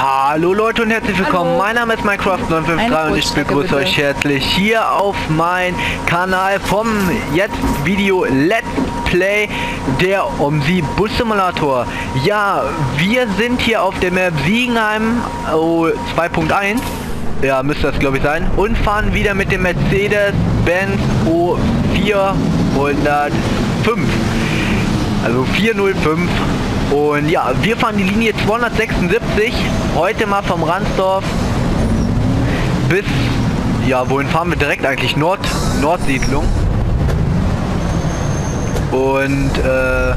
Hallo Leute und herzlich willkommen. Hallo. Mein Name ist Minecraft 953 und ich begrüße euch herzlich hier auf mein Kanal vom jetzt Video Let's Play der OMSI Bus Simulator. Ja, wir sind hier auf der Map Siegenheim oh, 2.1. Ja, müsste das glaube ich sein. Und fahren wieder mit dem Mercedes-Benz O405. Also 405. Und ja, wir fahren die Linie 276. Heute mal vom Ransdorf bis, ja, wohin fahren wir direkt eigentlich? Nord, Nordsiedlung. Und äh,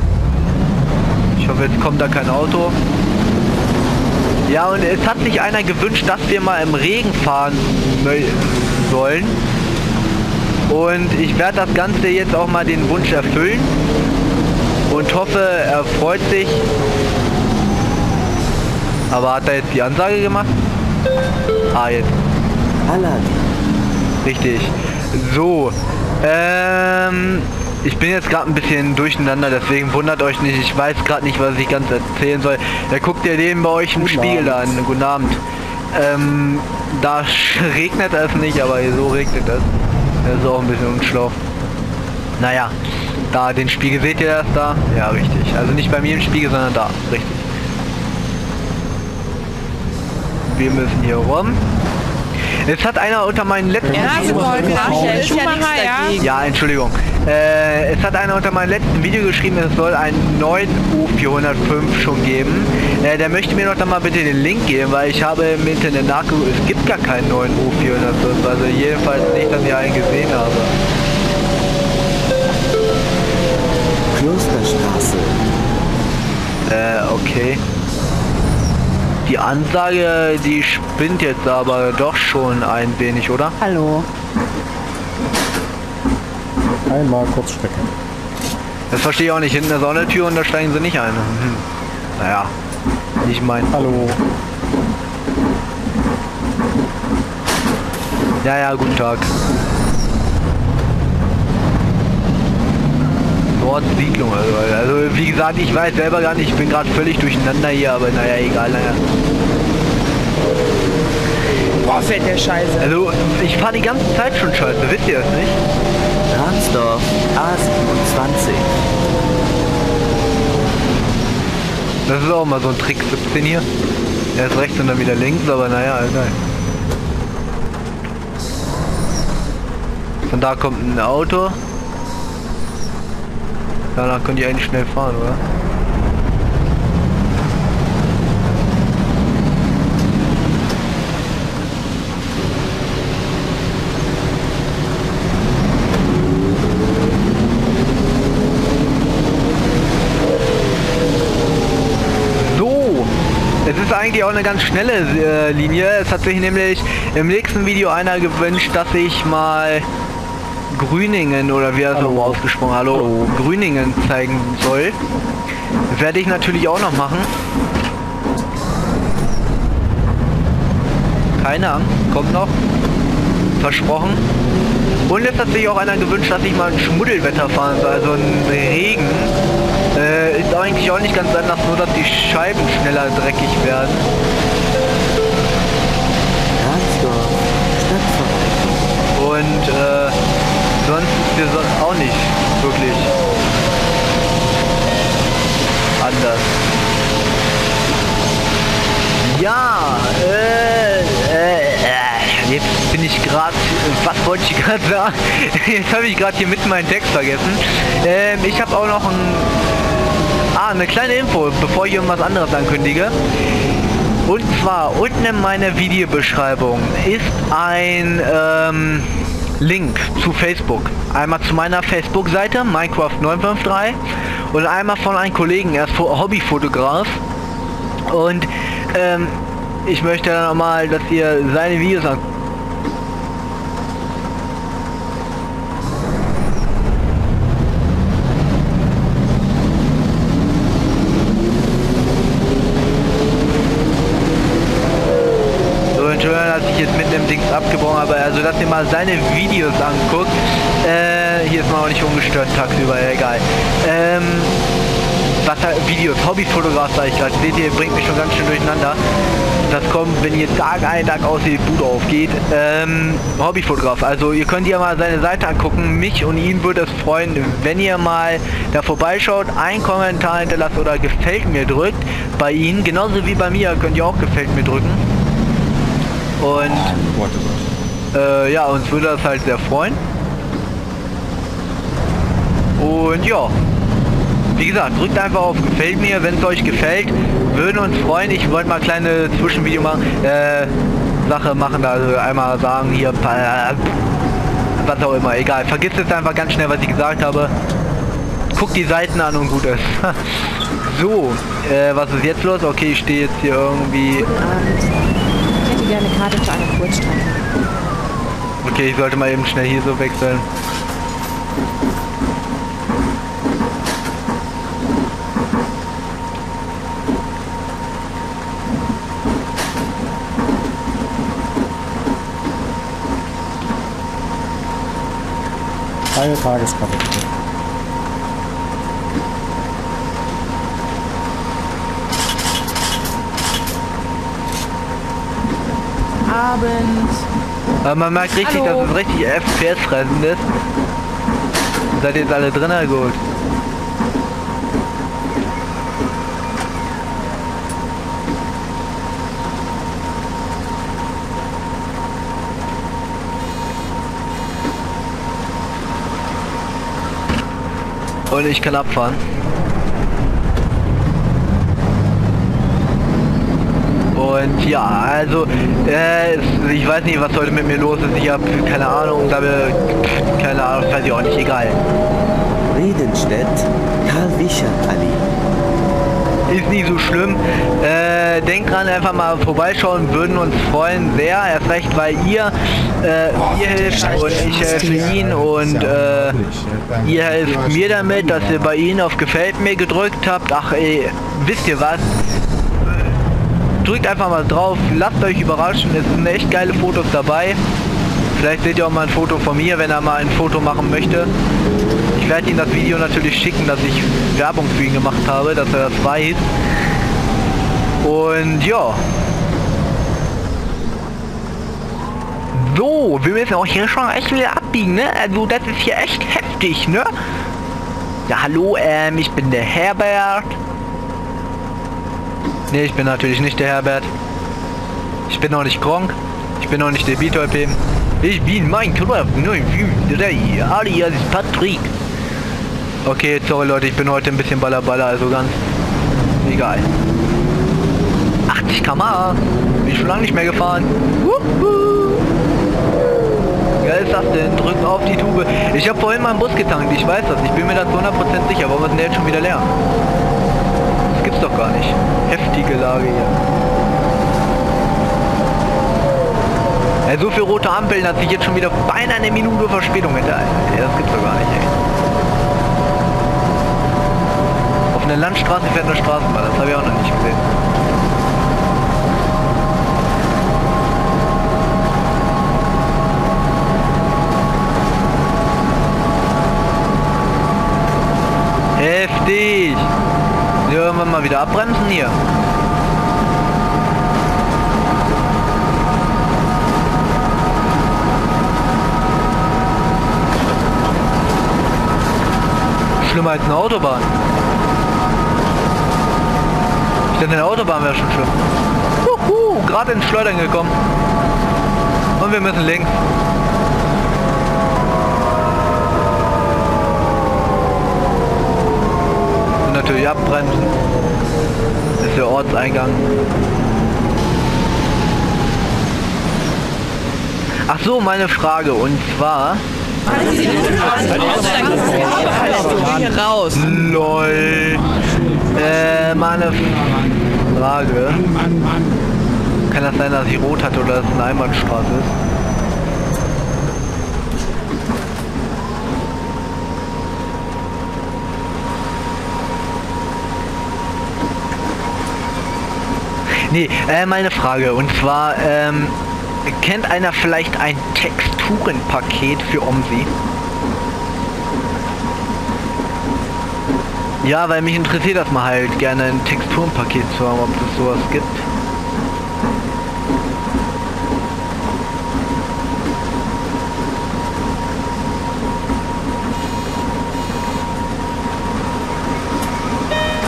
ich hoffe, jetzt kommt da kein Auto. Ja, und es hat sich einer gewünscht, dass wir mal im Regen fahren sollen. Und ich werde das Ganze jetzt auch mal den Wunsch erfüllen und hoffe, er freut sich. Aber hat er jetzt die Ansage gemacht? Ah, jetzt. Aladdin. Richtig. So. Ähm, ich bin jetzt gerade ein bisschen durcheinander, deswegen wundert euch nicht. Ich weiß gerade nicht, was ich ganz erzählen soll. Da guckt ihr den bei euch im Guten Spiegel Abend. an. Guten Abend. Ähm, da regnet es nicht, aber so regnet es. Das ist auch ein bisschen unschlau. Naja, da den Spiegel seht ihr das da? Ja, richtig. Also nicht bei mir im Spiegel, sondern da. Richtig. Wir müssen hier rum. Jetzt hat einer unter meinen letzten Ja, Video- Ist ja ja. Entschuldigung. Äh, es hat einer unter meinem letzten Video geschrieben, es soll einen neuen U405 schon geben. Äh, der möchte mir noch dann mal bitte den Link geben, weil ich habe im Internet nachgeguckt, es gibt gar keinen neuen U405. Also jedenfalls nicht, dass ich einen gesehen habe. Klosterstraße. Äh, okay. Die Ansage, die spinnt jetzt aber doch schon ein wenig, oder? Hallo. Einmal Kurzstrecke. Das verstehe ich auch nicht. Hinten ist auch eine Tür und da steigen sie nicht ein. Hm. Naja, nicht mein. Hallo. Ja, ja, guten Tag. Nordsiedlung, also, also wie gesagt, ich weiß selber gar nicht, ich bin gerade völlig durcheinander hier, aber naja, egal, naja. Boah, fällt der Scheiße. Also, ich fahre die ganze Zeit schon scheiße, wisst ihr das nicht? Ransdorf A27. Das ist auch mal so ein Trick 17 hier. Erst rechts und dann wieder links, aber naja, egal. Von da kommt ein Auto. Danach könnt ihr eigentlich schnell fahren, oder? So, es ist eigentlich auch eine ganz schnelle äh, Linie. Es hat sich nämlich im nächsten Video einer gewünscht, dass ich mal Grüningen oder wie er so ausgesprochen, hallo, Hallo. Grüningen zeigen soll. Werde ich natürlich auch noch machen. Keine Angst, kommt noch. Versprochen. Und es hat sich auch einer gewünscht, dass ich mal ein Schmuddelwetter fahren soll, also ein Regen. Äh, ist eigentlich auch nicht ganz anders, nur dass die Scheiben schneller dreckig werden. Und äh, sonst ist hier so- auch nicht wirklich anders. Ja, äh, äh, äh, jetzt bin ich gerade, was wollte ich gerade sagen? Jetzt habe ich gerade hier mitten meinen Text vergessen. Ähm, ich habe auch noch ein, ah, eine kleine Info, bevor ich irgendwas anderes ankündige. Und zwar unten in meiner Videobeschreibung ist ein ähm, Link zu Facebook. Einmal zu meiner Facebook-Seite Minecraft 953 und einmal von einem Kollegen, er ist Fo- Hobbyfotograf. Und ähm, ich möchte dann nochmal, dass ihr seine Videos an So, Entschuldigung, dass ich jetzt mitten im Dings abgebrochen habe. Also, dass ihr mal seine Videos anguckt. Äh, hier ist man auch nicht ungestört tagsüber, egal. Ähm, was er, Videos, Hobbyfotograf sag ich gerade. Seht ihr, bringt mich schon ganz schön durcheinander. das kommt, wenn ihr Tag ein, Tag aus die Bude aufgeht. Ähm, Hobbyfotograf. Also ihr könnt ja mal seine Seite angucken. Mich und ihn würde es freuen, wenn ihr mal da vorbeischaut, einen Kommentar hinterlasst oder gefällt mir drückt. Bei Ihnen, genauso wie bei mir, könnt ihr auch gefällt mir drücken. Und äh, ja, uns würde das halt sehr freuen. Und ja, wie gesagt, drückt einfach auf gefällt mir, wenn es euch gefällt. Würden uns freuen. Ich wollte mal kleine Zwischenvideo machen, äh, Sache machen, also einmal sagen hier, was auch immer, egal. Vergisst jetzt einfach ganz schnell, was ich gesagt habe. Guckt die Seiten an und gut ist. so, äh, was ist jetzt los? Okay, ich stehe jetzt hier irgendwie... Ich hätte gerne Karte für eine Kurzstrecke. Okay, ich sollte mal eben schnell hier so wechseln. Eine Tageskarte. Abend. Aber man merkt richtig, Hallo. dass es richtig FPS-fressend ist. Seid ihr jetzt alle drin? Gut. Und ich kann abfahren. Und ja, also, äh, ich weiß nicht, was heute mit mir los ist. Ich habe keine Ahnung, da keine Ahnung, weiß ich auch nicht, egal. Redenstedt, Karl Wichert Allee. Ist nicht so schlimm. Äh, denkt dran, einfach mal vorbeischauen, würden uns freuen sehr. Erst recht, weil ihr, äh, ihr helft und ich helfe ihn und äh, ihr helft mir damit, dass ihr bei ihnen auf Gefällt mir gedrückt habt. Ach ey, wisst ihr was? Drückt einfach mal drauf, lasst euch überraschen, es sind echt geile Fotos dabei. Vielleicht seht ihr auch mal ein Foto von mir, wenn er mal ein Foto machen möchte. Ich werde ihm das Video natürlich schicken, dass ich Werbung für ihn gemacht habe, dass er das weiß. Und ja. So, wir müssen auch hier schon echt wieder abbiegen, ne? Also das ist hier echt heftig, ne? Ja, hallo, ähm, ich bin der Herbert. Ne, ich bin natürlich nicht der Herbert. Ich bin auch nicht Gronk. Ich bin auch nicht der Beatolp. Ich bin Minecraft 953 alias Patrick. Okay, sorry Leute, ich bin heute ein bisschen ballerballer, also ganz egal. 80 km Bin ich schon lange nicht mehr gefahren. Wuhu. Ist das denn? Drückt auf die Tube. Ich habe vorhin mal einen Bus getankt, ich weiß das. Ich bin mir da zu 100% sicher. Warum ist denn der jetzt schon wieder leer? Doch gar nicht. Heftige Lage hier. Ja, so viel rote Ampeln hat sich jetzt schon wieder beinahe eine Minute Verspätung hinter. Ja, das gibt's doch gar nicht, ey. Auf einer Landstraße fährt eine Straßenbahn, das habe ich auch noch nicht gesehen. Schlimmer als eine Autobahn. Ich dachte, eine Autobahn wäre schon schlimm. Huhu, gerade ins Schleudern gekommen. Und wir müssen links. Und natürlich abbremsen. Das ist der Ortseingang. Ach so, meine Frage. Und zwar... Raus. LOL. Äh, meine Frage. Kann das sein, dass ich rot hatte oder dass es eine Einbahnstraße ist? Nee, äh, meine Frage. Und zwar, ähm, kennt einer vielleicht ein Tourenpaket für OMSI? Ja, weil mich interessiert das mal halt gerne ein Texturenpaket zu haben, ob es sowas gibt.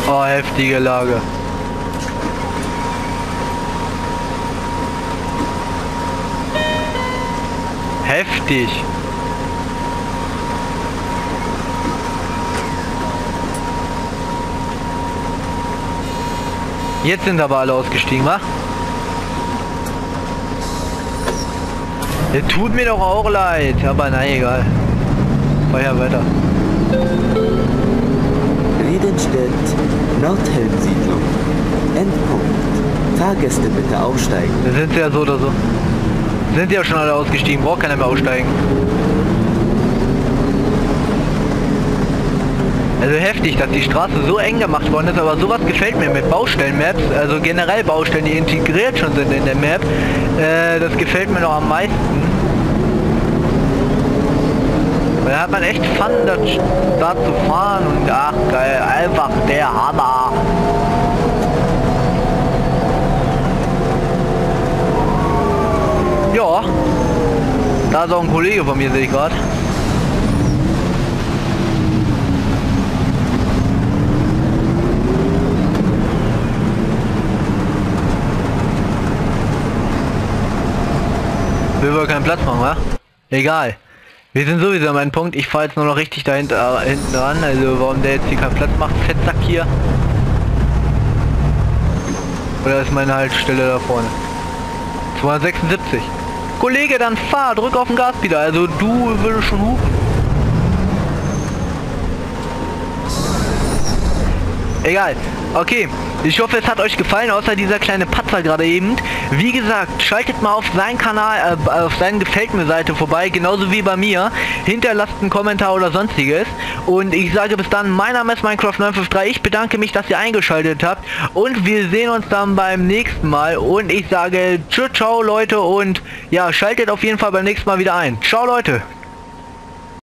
Oh, heftige Lage. Heftig. Jetzt sind aber alle ausgestiegen, wa? Der tut mir doch auch leid, aber na egal. Feuer weiter. Riedenstedt, Nordhelmsiedlung. Endpunkt. Fahrgäste bitte aufsteigen. Da sind sie ja so oder so. Sind ja schon alle ausgestiegen, braucht keiner mehr aussteigen. Also heftig, dass die Straße so eng gemacht worden ist, aber sowas gefällt mir mit Baustellen-Maps, also generell Baustellen, die integriert schon sind in der Map, äh, das gefällt mir noch am meisten. Da hat man echt Fun, da, da zu fahren und ach geil, einfach der Hammer. Ja, da auch ein Kollege von mir, sehe ich gerade. Will wohl keinen Platz machen, wa? Egal. Wir sind sowieso an meinem Punkt. Ich fahre jetzt nur noch richtig dahinter äh, hinten dran. Also warum der jetzt hier keinen Platz macht, Fettsack hier. Oder ist meine Haltestelle da vorne? 276. Kollege, dann fahr, drück auf den Gas wieder. Also du würdest schon hupen. Egal. Okay. Ich hoffe, es hat euch gefallen, außer dieser kleine Patzer gerade eben. Wie gesagt, schaltet mal auf seinen Kanal, äh, auf seinen Gefällt mir Seite vorbei, genauso wie bei mir. Hinterlasst einen Kommentar oder sonstiges. Und ich sage bis dann, mein Name ist Minecraft953. Ich bedanke mich, dass ihr eingeschaltet habt. Und wir sehen uns dann beim nächsten Mal. Und ich sage, ciao, ciao Leute. Und ja, schaltet auf jeden Fall beim nächsten Mal wieder ein. Ciao Leute.